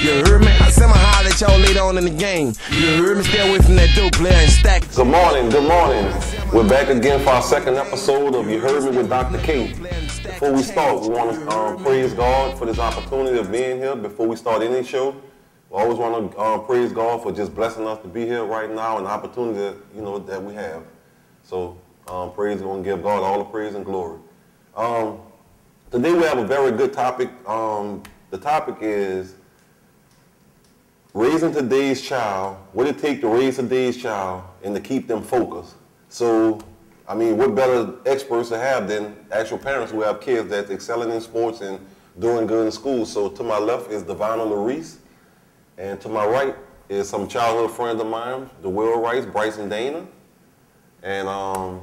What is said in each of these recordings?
You heard me? I my holler at y'all later on in the game. You heard me? Stay away from that dope player and stack. Good morning, good morning. We're back again for our second episode of You Heard Me with Dr. K. Before we start, we want to um, praise God for this opportunity of being here. Before we start any show, we always want to um, praise God for just blessing us to be here right now and the opportunity that, you know, that we have. So um, praise and give God all the praise and glory. Um, today we have a very good topic. Um, the topic is raising today's child, what it take to raise today's child and to keep them focused. So, I mean, what better experts to have than actual parents who have kids that's excelling in sports and doing good in school. So to my left is Devonna Larice, and to my right is some childhood friends of mine, the Will Rice, Bryson Dana. And um,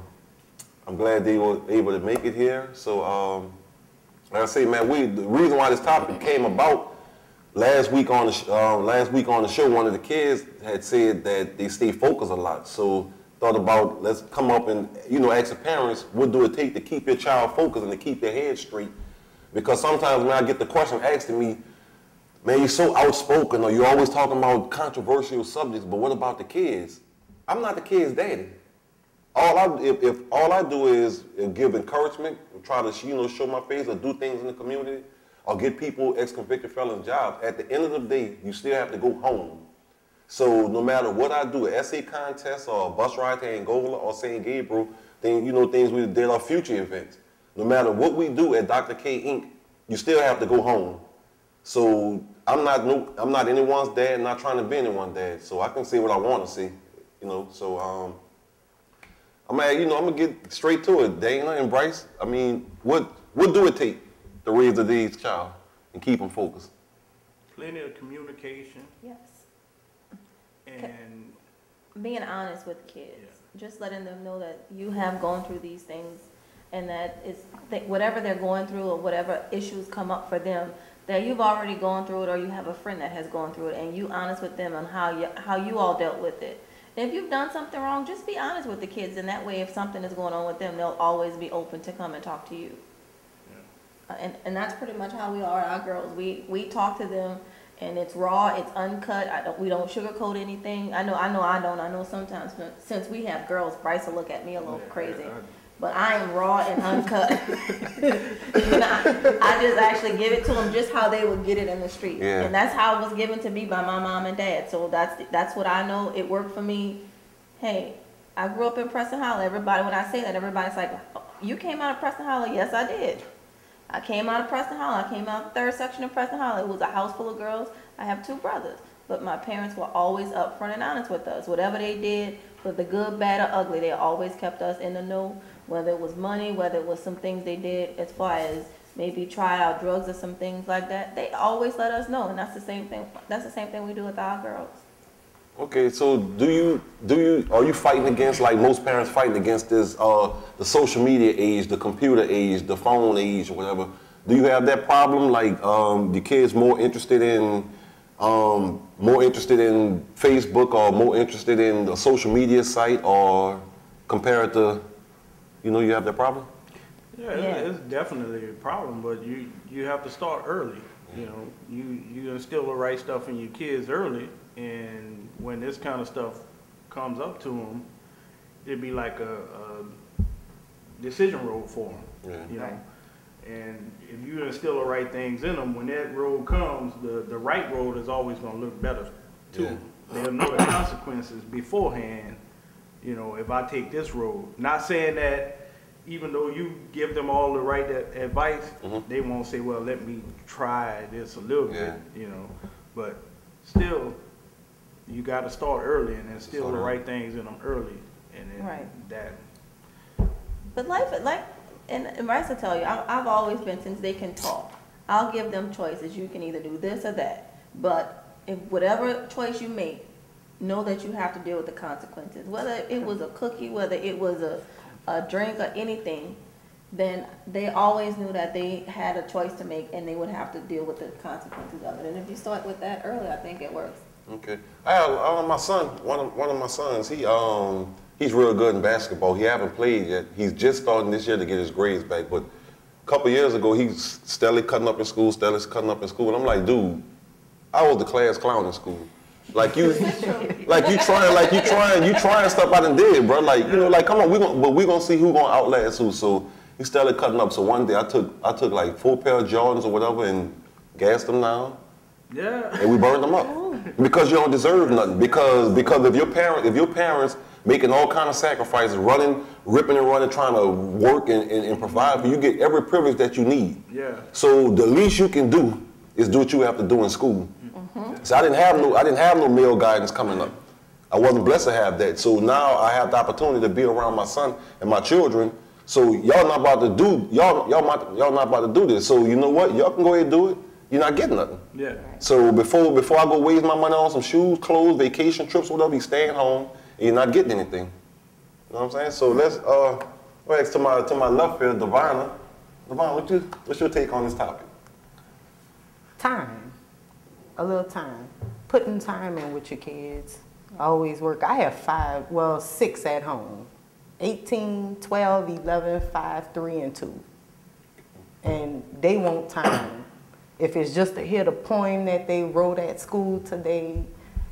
I'm glad they were able to make it here. So, um, like I say, man, we the reason why this topic came about last week on the uh, last week on the show, one of the kids had said that they stay focused a lot. So thought about let's come up and you know ask the parents what do it take to keep your child focused and to keep their head straight. Because sometimes when I get the question asked to me, man, you're so outspoken or you're always talking about controversial subjects, but what about the kids? I'm not the kid's daddy. All I if, if all I do is give encouragement, try to you know show my face or do things in the community or get people ex-convicted felons jobs, at the end of the day, you still have to go home. So no matter what I do, an essay contest or a bus ride to Angola or St. Gabriel, then you know things we did our future events. No matter what we do at Dr. K Inc., you still have to go home. So I'm not no, I'm not anyone's dad, not trying to be anyone's dad. So I can say what I want to see, you know. So um, I'm gonna, you know, I'm gonna get straight to it. Dana and Bryce, I mean, what what do it take to raise today's child and keep them focused? Plenty of communication Yes. and Being honest with kids, just letting them know that you have gone through these things and that it's, that whatever they're going through or whatever issues come up for them, that you've already gone through it or you have a friend that has gone through it and you honest with them on how you, how you all dealt with it. And if you've done something wrong, just be honest with the kids and that way if something is going on with them, they'll always be open to come and talk to you. And, and that's pretty much how we are, our girls. We, we talk to them and it's raw, it's uncut. I don't, we don't sugarcoat anything. I know, I know I don't. I know sometimes since we have girls, Bryce will look at me a little crazy. But I am raw and uncut. You know, I, I just actually give it to them just how they would get it in the street. Yeah. And that's how it was given to me by my mom and dad. So that's, that's what I know. It worked for me. Hey, I grew up in Preston Hollow. Everybody, when I say that, everybody's like, "Oh, you came out of Preston Hollow? Yes, I did. I came out of Preston Hollow. I came out third section of Preston Hollow. It was a house full of girls. I have two brothers. But my parents were always upfront and honest with us. Whatever they did, whether the good, bad, or ugly, they always kept us in the know. Whether it was money, whether it was some things they did as far as maybe try out drugs or some things like that, they always let us know. And that's the same thing. That's the same thing we do with our girls. Okay, so do you do you are you fighting against like most parents fighting against this uh the social media age, the computer age, the phone age or whatever? Do you have that problem? Like um the kids more interested in um more interested in Facebook or more interested in the social media site or compared to you know you have that problem? yeah, it's, Yeah. it's definitely a problem. But you you have to start early. You know, you you instill the right stuff in your kids early, and when this kind of stuff comes up to them, it'd be like a, a decision road for them. Yeah. You know. Right. And if you instill the right things in them, when that road comes, the, the right road is always going to look better to Yeah. them. They'll know the consequences beforehand. You know, if I take this road, not saying that even though you give them all the right a- advice, Mhm. they won't say, "Well, let me try this a little Yeah. bit," you know. But still, you got to start early and instill Start the right things in them early, and then Right. that But life, like, and, and Rice will tell you, I, I've always been, since they can talk, I'll give them choices. You can either do this or that. But if whatever choice you make, know that you have to deal with the consequences. Whether it was a cookie, whether it was a, a drink or anything, then they always knew that they had a choice to make and they would have to deal with the consequences of it. And if you start with that early, I think it works. Okay. I have uh, my son. One of one of my sons. He um he's real good in basketball. He haven't played yet. He's just starting this year to get his grades back. But a couple years ago, he's steadily cutting up in school. Steadily cutting up in school. And I'm like, dude, I was the class clown in school. Like you, like you trying, like you trying, you trying stuff I done did, bro. Like you know, like come on, we gonna, but we gonna see who gonna outlast who. So he started cutting up. So one day I took, I took like four pair of Jordans or whatever and gassed them down, Yeah. and we burned them up oh. because you don't deserve nothing. Because because if your parent, if your parents making all kind of sacrifices, running, ripping and running, trying to work and, and, and provide for you, get every privilege that you need. Yeah. So the least you can do is do what you have to do in school. Mm-hmm. So I didn't have no I didn't have no male guidance coming up. I wasn't blessed to have that. So now I have the opportunity to be around my son and my children. So y'all not about to do y'all y'all y'all not about to do this. So you know what? Y'all can go ahead and do it. You're not getting nothing. Yeah. So before before I go waste my money on some shoes, clothes, vacation trips, whatever, you staying home and you're not getting anything. You know what I'm saying? So let's uh go ahead to my to my left here, Divina. Divina, what you what's your take on this topic? Time. A little time. Putting time in with your kids. Always work. I have five, well, six at home 18, 12, 11, 5, 3, and 2. And they want time. If it's just to hear the poem that they wrote at school today,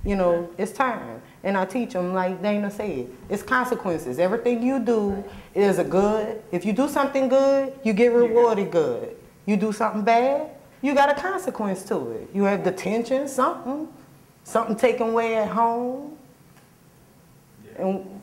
you know, it's time. And I teach them, like Dana said, it's consequences. Everything you do is a good. If you do something good, you get rewarded good. You do something bad, you got a consequence to it. You have detention, something, something taken away at home. And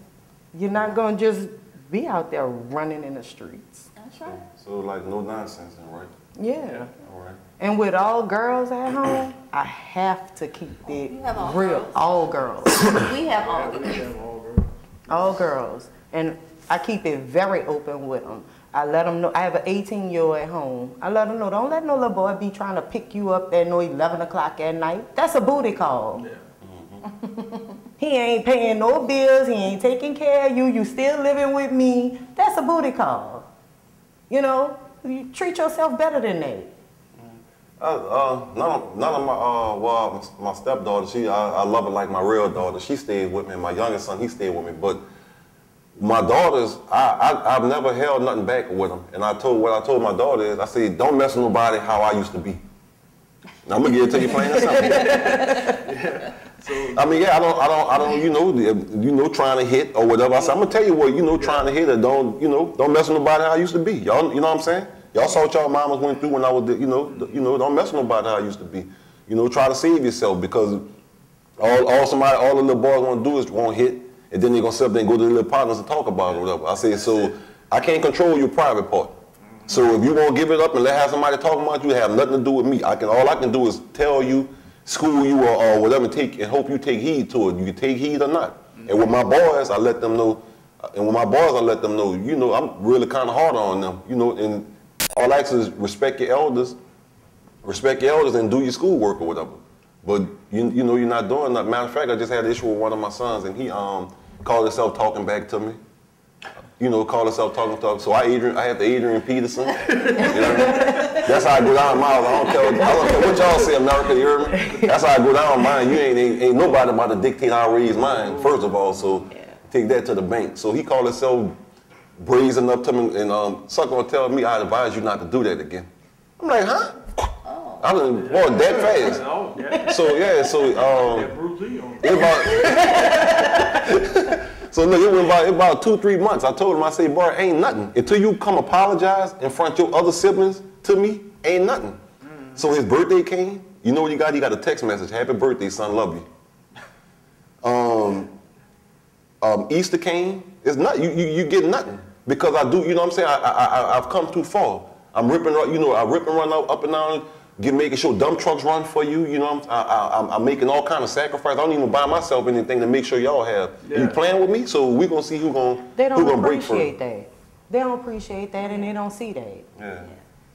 you're not going to just be out there running in the streets. That's right. So like no nonsense right? Yeah. All right. And with all girls at home, I have to keep it all real. girls? All girls. We have all have all girls. all girls. And I keep it very open with them. I let them know, I have an 18 year old at home. I let them know, don't let no little boy be trying to pick you up at no 11 o'clock at night. That's a booty call. Yeah. He ain't paying no bills, he ain't taking care of you, you still living with me. That's a booty call. You know, you treat yourself better than that. Uh, uh, none, of, none of my, uh, well, my, my stepdaughter, she, I, I love her like my real daughter. She stays with me. My youngest son, he stayed with me. But my daughters, I, I, I've never held nothing back with them. And I told, what I told my daughter is, I said, don't mess with nobody how I used to be. Now, I'm gonna get it to you plain and simple. So I mean, yeah, I don't, I don't, I don't, you know, you know, trying to hit or whatever. I said, I'm gonna tell you what, you know, trying to hit or don't, you know, don't mess with nobody how I used to be. Y'all, you know what I'm saying? Y'all saw what y'all mamas went through when I was, you know, you know, don't mess with nobody how I used to be. You know, try to save yourself because all, all somebody, all the little boys want to do is want hit, and then they're gonna sit up there and go to their little partners and talk about it or whatever. I say, so I can't control your private part. So if you won't give it up and let have somebody talk about you, have nothing to do with me. I can all I can do is tell you, school you or, or whatever, take and hope you take heed to it. You can take heed or not. And with my boys, I let them know. And with my boys, I let them know. You know, I'm really kind of hard on them. You know, and all I ask is respect your elders, respect your elders, and do your schoolwork or whatever. But you, you know, you're not doing that. Matter of fact, I just had an issue with one of my sons, and he um called himself talking back to me you know, called himself talking talk. So I Adrian, I have the Adrian Peterson. You know? That's how I go down miles. I don't care. I don't care what y'all say, America. You hear me? That's how I go down mine. You ain't, ain't ain't nobody about to dictate how I raise mine. First of all, so take that to the bank. So he called himself brazen up to me, and um, sucker gonna tell me I advise you not to do that again. I'm like, huh? I was boy that fast. Oh, yeah. So yeah, so um, Yeah, Bruce it about so look, it went about, it about two, three months. I told him, I said, bro, ain't nothing. Until you come apologize in front of your other siblings to me, ain't nothing. So his birthday came. You know what you got? You got a text message. Happy birthday, son. Love you. Um, um, Easter came. It's not you, you. You get nothing because I do. You know what I'm saying? I, I, I I've come too far. I'm ripping. You know, I rip and run up, up and down. Get making sure dump trucks run for you. You know, I'm, I, I, I'm, I'm making all kind of sacrifice. I don't even buy myself anything to make sure y'all have. You playing with me? So we gonna see who gonna They who don't gonna break appreciate first. that. They don't appreciate that and they don't see that. Yeah.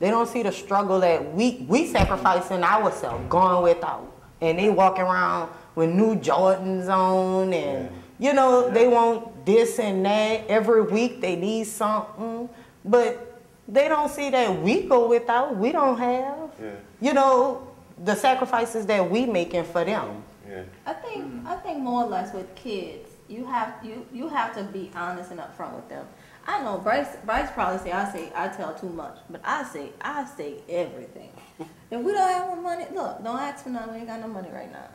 They don't see the struggle that we we sacrificing ourselves, going without. And they walking around with new Jordans on and you know, they want this and that. Every week they need something. But they don't see that we go without, we don't have. Yeah. You know, the sacrifices that we making for them. Yeah. I think I think more or less with kids, you have you you have to be honest and upfront with them. I know Bryce. Bryce probably say I say I tell too much, but I say I say everything. if we don't have no money, look, don't ask for nothing. We ain't got no money right now.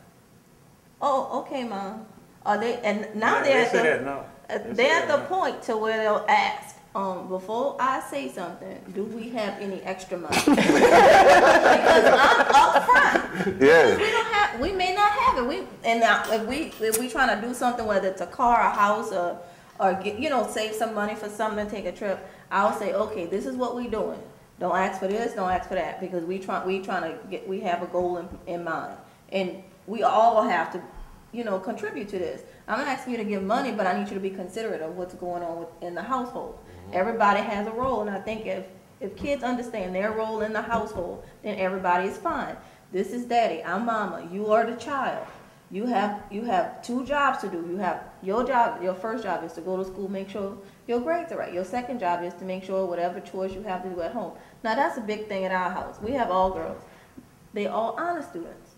Oh, okay, mom. Are they? And now Yeah, they're they at the that now. uh, They say they're at the now. point to where they'll ask, um, before I say something, do we have any extra money? because I'm upfront. Yeah. We don't have, we may not have it. We and now if we if we trying to do something, whether it's a car, a house, or or get you know save some money for something, take a trip, I'll say, okay, this is what we're doing. Don't ask for this, don't ask for that, because we try we trying to get we have a goal in, in mind, and we all have to, you know, contribute to this. I'm not asking you to give money, but I need you to be considerate of what's going on with, in the household. Mm-hmm. Everybody has a role, and I think if if kids understand their role in the household, then everybody is fine. This is daddy, I'm mama, you are the child. You have you have two jobs to do. You have your job, your first job is to go to school, make sure your grades are right. Your second job is to make sure whatever chores you have to do at home. Now that's a big thing at our house. We have all girls. They all honor students.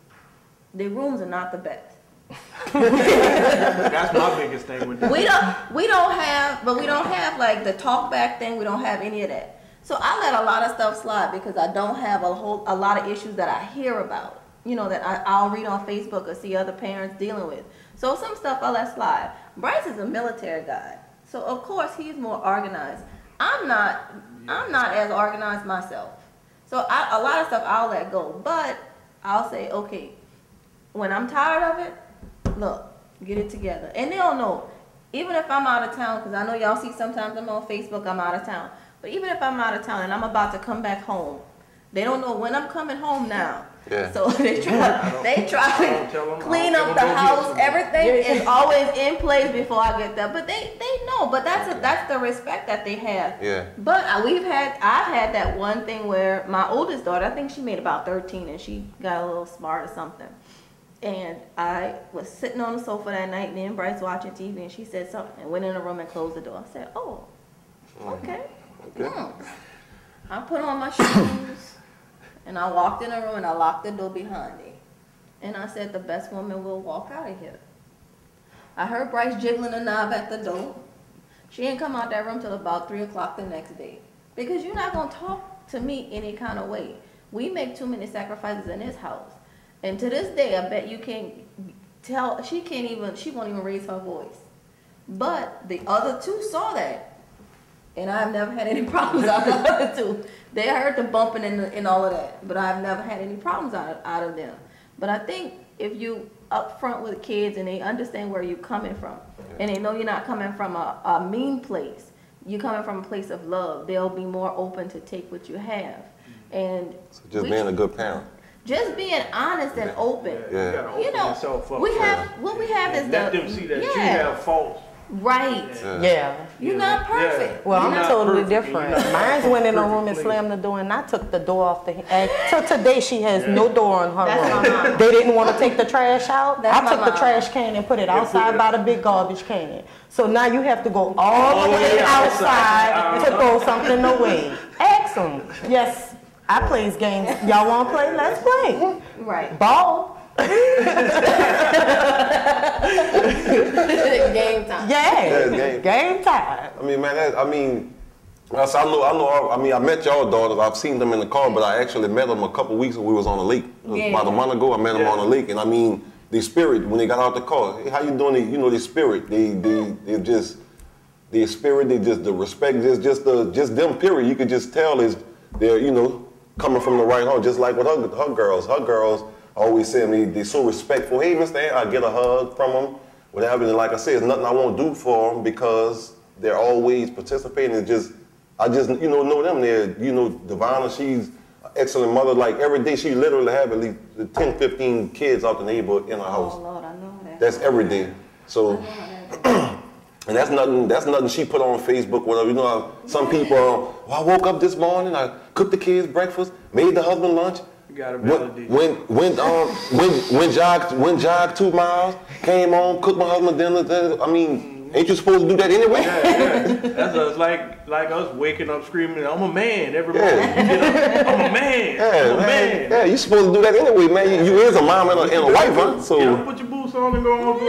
Their rooms are not the best. That's my biggest thing with We don't we don't have but we don't have like the talk back thing, we don't have any of that. So I let a lot of stuff slide because I don't have a whole a lot of issues that I hear about. You know, that I, I'll read on Facebook or see other parents dealing with. So some stuff I let slide. Bryce is a military guy. So of course he's more organized. I'm not I'm not as organized myself. So I, a lot of stuff I'll let go. But I'll say, okay, when I'm tired of it, look, get it together. And they don't know. Even if I'm out of town, because I know y'all see sometimes I'm on Facebook, I'm out of town. But even if I'm out of town and I'm about to come back home, they don't know when I'm coming home now. Yeah. So they try, they try I don't tell 'em- to clean up the the 'em no house. gifts. Everything is always in place before I get there. But they, they know. But that's a, that's the respect that they have. Yeah. But we've had, I've had that one thing where my oldest daughter, I think she made about 13 and she got a little smart or something. And I was sitting on the sofa that night, me and Bryce watching TV, and she said something and went in the room and closed the door. I said, oh, okay. Okay. Hmm. I put on my shoes and I walked in the room and I locked the door behind me. And I said, the best woman will walk out of here. I heard Bryce jiggling the knob at the door. She didn't come out that room till about three o'clock the next day. Because you're not gonna talk to me any kind of way. We make too many sacrifices in this house. And to this day, I bet you can't tell, she can't even, she won't even raise her voice. But the other two saw that. And I've never had any problems out of the other two. They heard the bumping and, and all of that, but I've never had any problems out of, out of them. But I think if you upfront with kids and they understand where you're coming from, and they know you're not coming from a, a mean place, you're coming from a place of love, they'll be more open to take what you have. Mm-hmm. And So just we- being a good parent. Just being honest and open. Yeah. You open You know, yourself up. we have what we have is and the them see that you have faults. right. Yeah. Yeah. You're You not know, yeah. perfect. Well, You're I'm totally perfect, different. you're went in the room and slammed the door, and I took the door off the. And till today, she has no door in her That's my room. mom. They didn't want to take the trash out. That's I my took the trash can and put it outside it- by the big garbage can. So now you have to go all All the the way way outside. outside to throw something away. Ask them. Yes, I plays games. Y'all want to play? Let's play. Right. Ball. Game time. Yeah. game. Game time. I mean, man, that, I mean, I know, I know. I mean, I met y'all daughters. I've seen them in the car, but I actually met them a couple weeks when we was on the lake. Yeah. About a month ago, I met them Yeah. on the lake, and I mean, the spirit when they got out the car. Hey, how you doing? They, you know, the spirit. They, they, they just, the spirit. They just the respect. Just, just the, just them. Period. You could just tell is they're, you know, coming from the right home, Just like with her, her girls. Her girls always say me, they so respectful. Hey, Mr. Ant, I get a hug from them. Whatever. And like I said, it's nothing I won't do for them because they're always participating. It's just, I just, you know, know them. They're, you know, Divina, she's an excellent mother. Like every day, she literally have at least 10, 15 kids out the neighborhood in her house. Oh Lord, I know that. That's every day. So, and that's nothing. That's nothing she put on Facebook. Whatever. You know, some people. Well, I woke up this morning. I cooked the kids breakfast, made the husband lunch. You gotta Went, validate. went, went, um, went, went jogged, went jogged two miles. Came home, cooked my husband dinner. dinner. I mean, ain't you supposed to do that anyway? Yeah, that's us like like us waking up screaming, "I'm a man!" Every Yeah. morning, you get up, I'm a man. Yeah, I'm a man. man. Yeah, you supposed to do that anyway, man. You, you is a mom and a, and a wife, huh? You So, know, put your boots on and go on.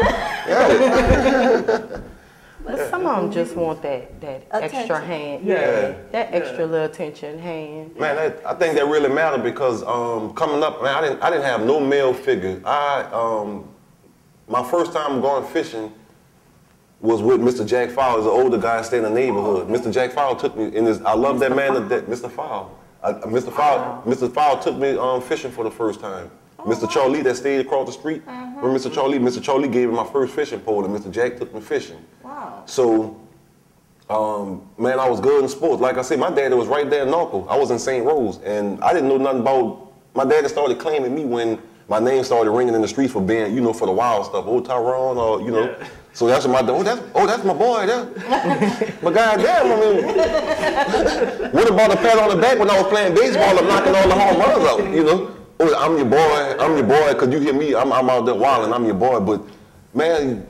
Yeah. But some of them just want that, that extra hand. Yeah. Yeah, that Yeah. extra little attention hand. Man, that, I think that really mattered because um, coming up, man, I didn't, I didn't have no male figure. I, um, my first time going fishing was with Mr. Jack Fowler, the older guy staying in the neighborhood. Mr. Jack Fowler took me in his, I love that man to death, Mr. Fowler. I, Mr. Fowler, Mr. Fowler took me um, fishing for the first time. Mr. Charlie that stayed across the street. Remember Mr. Charlie? Mr. Charlie gave me my first fishing pole, and Mr. Jack took me fishing. Wow. So, um, man, I was good in sports. Like I said, my daddy was right there in Norco. I was in St. Rose, and I didn't know nothing about. My daddy started claiming me when my name started ringing in the streets for being, you know, for the wild stuff. Oh, Tyrone, or you know. Yeah. So that's what my oh that's oh that's my boy there. but goddamn, I mean, what about a pat on the back when I was playing baseball and knocking all the home runs out? You know, oh I'm your boy, I'm your boy, cause you hear me, I'm, I'm out there wilding, I'm your boy. But man,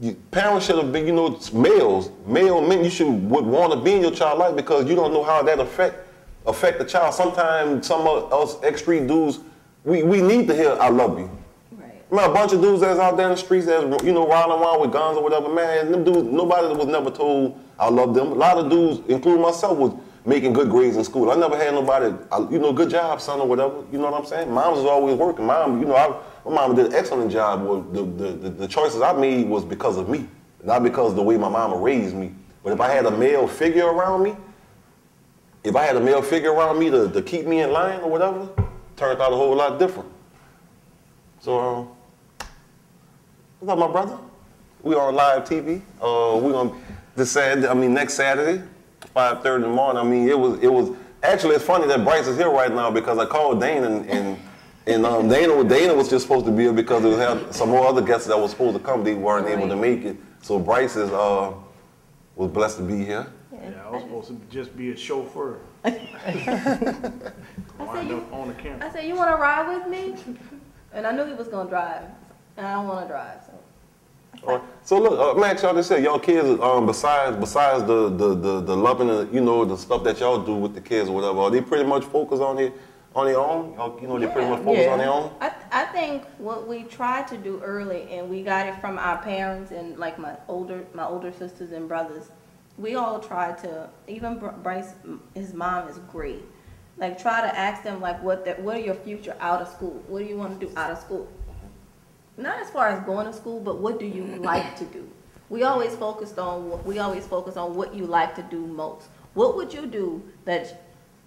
you, parents should have been, you know, males, male men, you should would want to be in your child life because you don't know how that affect affect the child. Sometimes some of us extreme dudes, we, we need to hear I love you. Right. Man, a bunch of dudes that's out there in the streets that's, you know, riding around with guns or whatever, man, them dudes, nobody was never told I love them. A lot of dudes, including myself, was making good grades in school. I never had nobody, you know, good job, son, or whatever. You know what I'm saying? Mom was always working. Mom, you know, I, my mom did an excellent job. Well, the, the, the, the choices I made was because of me, not because of the way my mama raised me. But if I had a male figure around me, if I had a male figure around me to, to keep me in line or whatever, turned out a whole lot different. So, um, what's up, my brother? We on live TV. Uh, we on this Saturday. I mean, next Saturday, 5:30 in the morning. I mean, it was it was actually it's funny that Bryce is here right now because I called Dana and and, and um, Dana Dana was just supposed to be here because we had some more other guests that were supposed to come. They weren't able to make it. So Bryce is uh was blessed to be here. Yeah, I was supposed to just be a chauffeur. Wind you- up on the camera. I said, you want to ride with me? And I knew he was going to drive. And I don't want to drive, so. So look, uh, Max, y'all just said y'all kids, um, besides besides the the the, the loving, the, you know, the stuff that y'all do with the kids or whatever, they pretty much focus on it on their own? Y'all, you know, they pretty much focused Yeah. on their own. I, I think what we tried to do early, and we got it from our parents and like my older my older sisters and brothers, we all tried to. Even Bryce, his mom is great. Like try to ask them like what that what are your future out of school? What do you want to do out of school? Not as far as going to school, but what do you like to do? We always focused on what we always focus on what you like to do most. What would you do that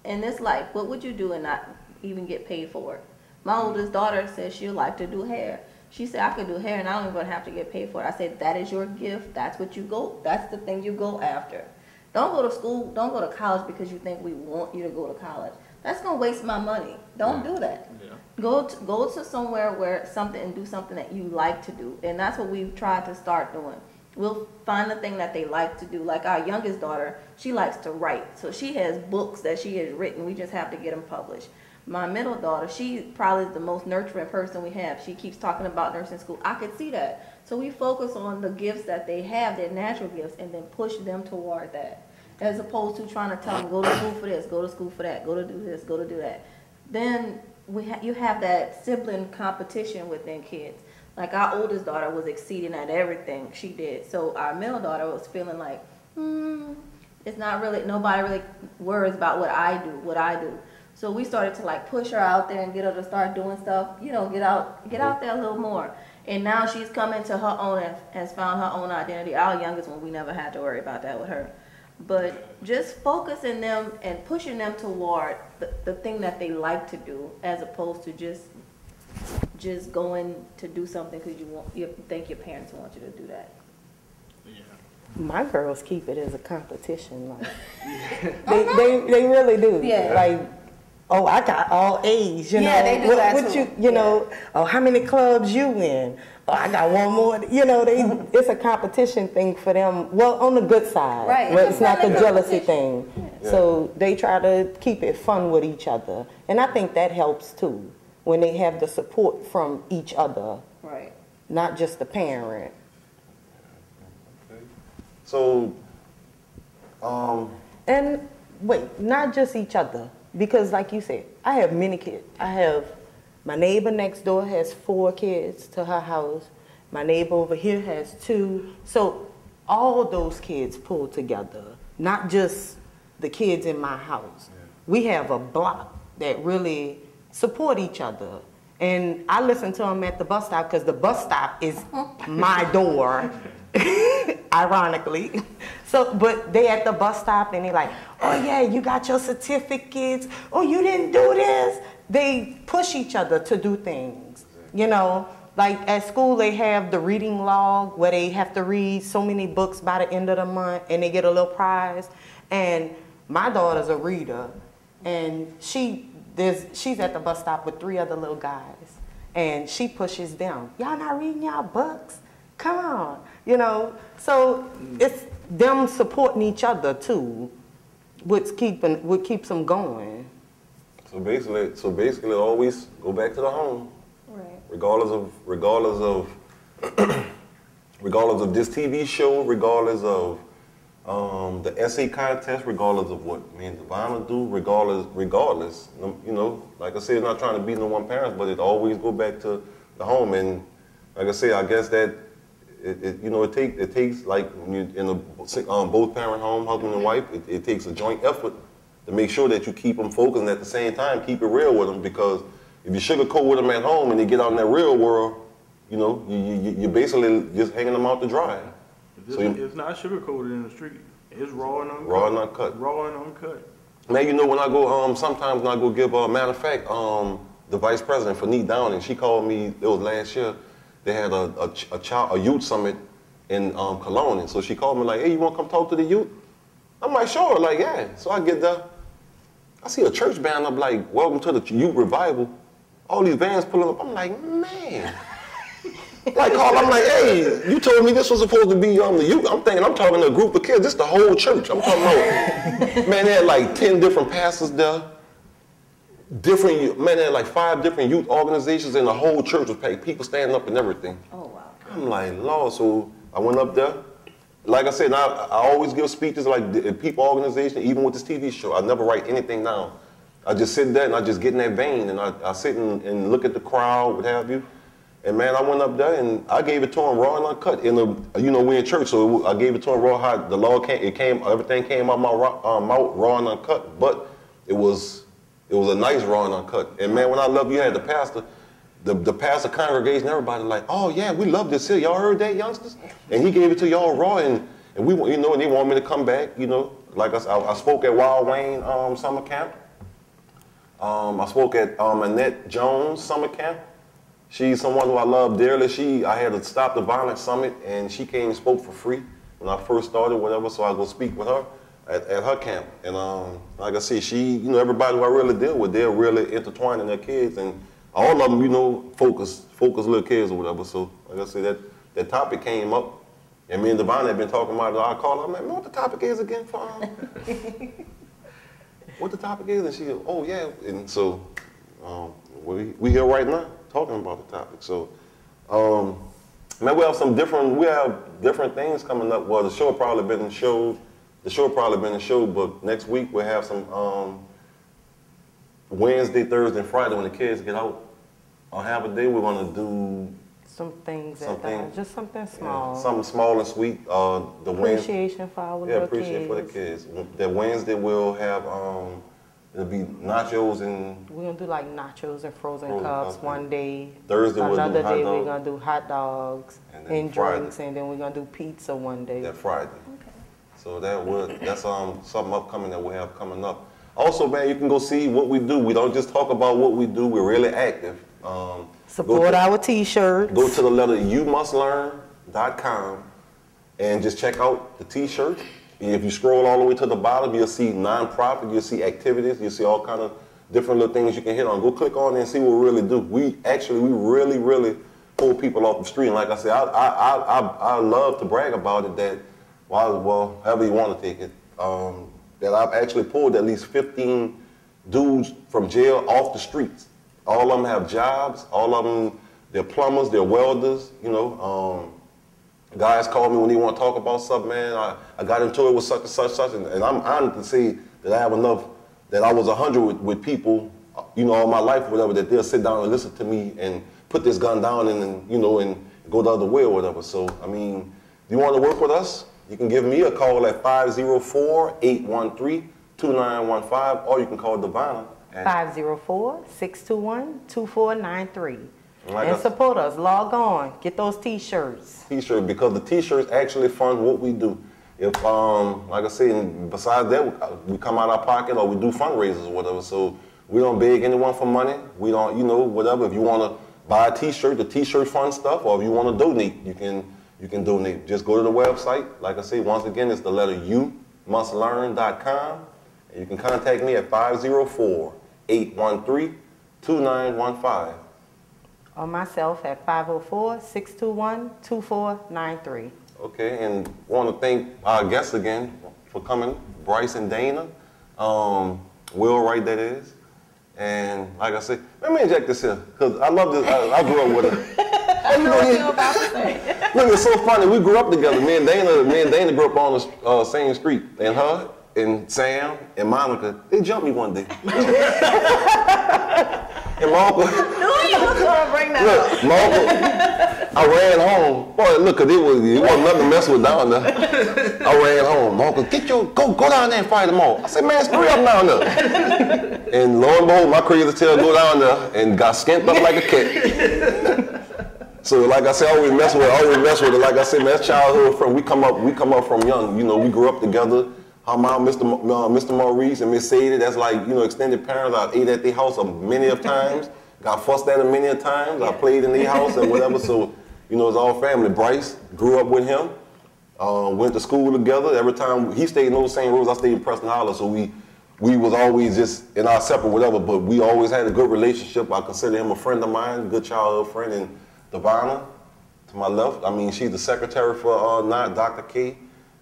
in this life? What would you do and not even get paid for it? My mm-hmm. oldest daughter says she'd like to do hair. She said I could do hair and I don't even have to get paid for it. I said that is your gift. That's what you go. That's the thing you go after. Don't go to school. Don't go to college because you think we want you to go to college. That's gonna waste my money. Don't do that. Yeah. Go to, go to somewhere where something and do something that you like to do, and that's what we've tried to start doing. We'll find the thing that they like to do. Like our youngest daughter, she likes to write, so she has books that she has written. We just have to get them published. My middle daughter, she probably is the most nurturing person we have. She keeps talking about nursing school. I could see that. So we focus on the gifts that they have, their natural gifts, and then push them toward that, as opposed to trying to tell them go to school for this, go to school for that, go to do this, go to do that. Then we ha- you have that sibling competition within kids. Like our oldest daughter was exceeding at everything she did, so our middle daughter was feeling like, hmm, it's not really nobody really worries about what I do, what I do. So we started to like push her out there and get her to start doing stuff, you know, get out, get out there a little more. And now she's coming to her own and has found her own identity. Our youngest one, we never had to worry about that with her. But just focusing them and pushing them toward the, the thing that they like to do, as opposed to just just going to do something because you want you think your parents want you to do that. Yeah. My girls keep it as a competition. Like they, they, they really do. Yeah. Like, oh, I got all A's. You Yeah, know, they do what, that what too. you, you know, oh, how many clubs you in? Oh, I got one more. You know, they, it's a competition thing for them. Well, on the good side, Right, But it's it's not the jealousy competition. thing. So they try to keep it fun with each other, and I think that helps too when they have the support from each other, Right. not just the parent. So, um, And wait, not just each other, because like you said, I have many kids. I have my neighbor next door has four kids to her house. My neighbor over here has two. So all those kids pull together, not just the kids in my house. We have a block that really support each other. And I listen to them at the bus stop because the bus stop is my door, ironically. So, but they at the bus stop and they like, oh yeah, you got your certificates. Oh, you didn't do this. They push each other to do things. You know, like at school they have the reading log where they have to read so many books by the end of the month and they get a little prize. And my daughter's a reader and she there's she's at the bus stop with three other little guys and she pushes them y'all not reading y'all books come on you know so it's them supporting each other too what's keeping what keeps them going So basically, so basically, always go back to the home, Right. regardless of regardless of regardless of this TV show, regardless of um, the essay contest, regardless of what me and Devonna do, regardless regardless, you know, like I said, not trying to be no one parents, but it always go back to the home. And like I say, I guess that it, it you know it take it takes like when you in a um, both parent home, husband and wife, it, it takes a joint effort to make sure that you keep them focused and at the same time keep it real with them because if you sugarcoat with them at home and they get out in that real world, you know, you, you, you're basically just hanging them out to dry. It's, So you- it's not sugarcoated in the street. It's raw and uncut. Raw and uncut. Raw and uncut. Man, you know when I go, um, sometimes when I go give, uh, matter of fact, um, the vice president for Neat Downing, she called me. It was last year. They had a a, a child a youth summit in um, Cologne, and so she called me like, "Hey, you want to come talk to the youth?" I'm like, "Sure." Like, yeah. So I get there. I see a church band up like, "Welcome to the youth revival." All these vans pulling up. I'm like, man. Like, Carl, I'm like, hey, you told me this was supposed to be um, the youth. I'm thinking I'm talking to a group of kids. This the whole church. I'm talking about, man, they had like 10 different pastors there. Different, man, they had like five different youth organizations, and the whole church was packed. People standing up and everything. Oh, wow. I'm like, Lord, so I went up there. Like I said, I, I always give speeches like the people organization, even with this TV show. I never write anything down. I just sit there and I just get in that vein and I, I sit and, and look at the crowd, what have you. And man, I went up there and I gave it to him raw and uncut. In the, you know, we in church, so I gave it to him raw. How the Lord came, it came, everything came out my um, mouth raw and uncut. But it was, it was a nice raw and uncut. And man, when I love you, had the pastor, the, the pastor congregation, everybody like, oh yeah, we love this here. Y'all heard that, youngsters? And he gave it to y'all raw, and, and we, you know, and they want me to come back, you know. Like I I spoke at Wild Wayne um, summer camp. Um, I spoke at um, Annette Jones summer camp. She's someone who I love dearly. She, I had to stop the violence summit, and she came and spoke for free when I first started, whatever. So I go speak with her at, at her camp. And um, like I said, she, you know, everybody who I really deal with, they're really intertwining their kids, and all of them, you know, focus, focus little kids or whatever. So like I said, that that topic came up, and me and Devon had been talking about it. I called her. I'm like, man, what the topic is again for? um, what the topic is, and she goes, oh yeah, and so um, we we here right now talking about the topic. So, um, man, we have some different we have different things coming up. Well, the show probably been showed, the show probably been showed, but next week we'll have some um, Wednesday, Thursday, and Friday when the kids get out on half a day. We're gonna do some things at Something- that just something yeah, small something small and sweet. Uh, the Wednesday. appreciation for our Yeah, little appreciate kids for the kids. That Wednesday we'll have um, it'll be nachos and We're gonna do like nachos and frozen, Frozen cups cups, one day. Thursday we'll do Another hot day dogs. we're gonna do hot dogs And and, drinks, and then we're gonna do pizza one day. that Friday. Okay. So that would that's um something upcoming that we have coming up. Also, man, you can go see what we do. We don't just talk about what we do. We're really active. Um, Support to, our T-shirts. Go to the letter you must learn.com and just check out the T-shirt. If you scroll all the way to the bottom, you'll see nonprofit. You'll see activities. You'll see all kind of different little things you can hit on. Go click on it and see what we really do. We actually we really really pull people off the street. And like I said, I I I, I, I love to brag about it that well, well however you want to take it. Um, that I've actually pulled at least 15 dudes from jail off the streets. All of them have jobs. All of them, they're plumbers, they're welders. You know, um, guys call me when they want to talk about something. Man, I, I got into it with such and such, such, and, and I'm honored to see that I have enough. That I was hundred with, with people, you know, all my life, or whatever. That they'll sit down and listen to me and put this gun down and, and you know and go the other way or whatever. So I mean, you want to work with us, you can give me a call at 504-813-2915, or you can call Divina at 504-621-2493. Like And support us. Log on. Get those t-shirts. t-shirt because the t-shirts actually fund what we do. If, um, like I said, besides that, we- we come out of our pocket or we do fundraisers or whatever. So we don't beg anyone for money. We don't, you know, whatever. If you want to buy a t-shirt, the t-shirt fund stuff, or if you want to donate, you can, you can donate. Just go to the website. Like I said, once again, it's the letter U, mustlearn.com. And you can contact me at 504-813-2915. Or myself at 504-621-2493. Okay, and want to thank our guests again for coming, Bryce and Dana. Um, Will Wright, that is. And like I said, let me inject this here, because I love this. I, I grew up with her. You know, What you you- about to say? Look, it's so funny. We grew up together. Me and Dana, me and Dana grew up on the uh, same street. And her and Sam and Monica, they jumped me one day. and uncle, Knew you was gonna bring that up. Look, my uncle, I ran home. Boy, look, 'cause it was it wasn't nothing to mess with down there. I ran home. Uncle, get your go go down there and fight them all. I said, man, screw up down there. and lo and behold, my crazy tail go down there and got skinned up like a cat. So like I said, I always mess with her, always mess with it. Like I said, man, that's childhood friend. We come up, we come up from young. You know, we grew up together. Her mom, Mr. Mo- uh, Mr. Maurice and Miss Sadie, that's like, you know, extended parents. I ate at their house a many of times. Got fussed at them many of times. I played in their house and whatever. So, you know, it's all family. Bryce grew up with him. Uh, went to school together. Every time he stayed in those same rooms, I stayed in Preston Hollow. So we we was always just in our separate whatever, but we always had a good relationship. I consider him a friend of mine, good childhood friend. And Divana, to my left, I mean, she's the secretary for uh, not Dr. K.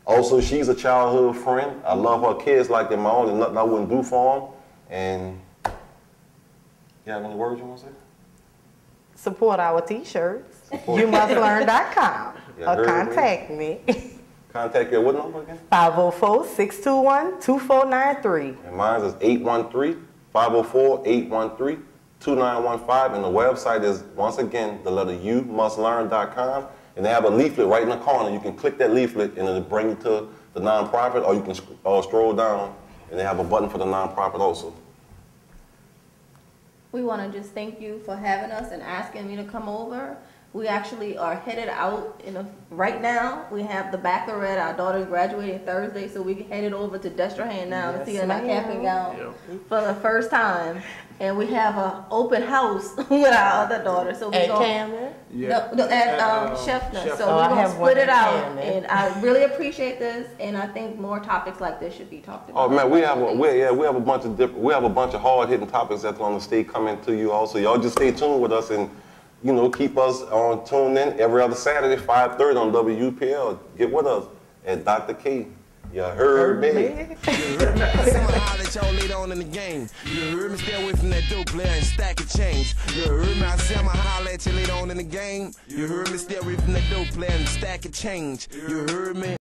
Also, she's a childhood friend. I love her kids like they're my own, and nothing I wouldn't do for them. And you have any words you want to say? Support our t-shirts. YouMustLearn.com. You Or heard me. contact me. Contact you at what number again? 504-621-2493. And mine is 813-504-813-2915. And the website is, once again, the letter U. And they have a leaflet right in the corner. You can click that leaflet and it'll bring you to the nonprofit, or you can uh, scroll down and they have a button for the nonprofit also. We want to just thank you for having us and asking me to come over. We actually are headed out in a, right now. We have the bachelorette. Our daughter's graduating Thursday, so we headed over to Destrehan now to see her in our cap and ma'am. gown for the first time. And we have an open house with our other daughter. So we At go. Camden? No, no, at um, um, Shefner. Shefner. So Oh, we're gonna split it out, and I really appreciate this. And I think more topics like this should be talked about. Oh man, we have a, we, yeah, we have a bunch of different, we have a bunch of hard hitting topics that's going to stay coming to you also. Y'all just stay tuned with us and, you know, keep us on tuned in every other Saturday, 5:30 on WUPL. Get with us at Dr. K. You heard me. You heard me? I said holler at y'all later on in the game. You heard me? Stay away from that dope player and stack of change. You heard me? I said I'ma holler at you later on in the game. You heard me? Stay away from that dope player and stack of change. You heard me?